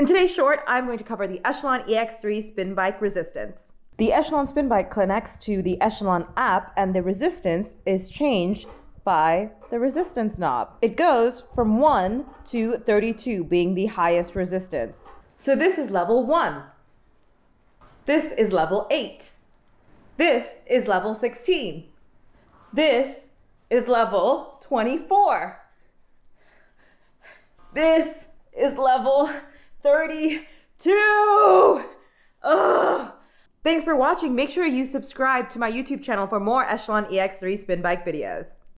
In today's short, I'm going to cover the Echelon EX3 spin bike resistance. The Echelon spin bike connects to the Echelon app and the resistance is changed by the resistance knob. It goes from 1 to 32 being the highest resistance. So this is level 1. This is level 8. This is level 16. This is level 24. This is level 32. Ugh. Thanks for watching. Make sure you subscribe to my YouTube channel for more Echelon EX3 spin bike videos.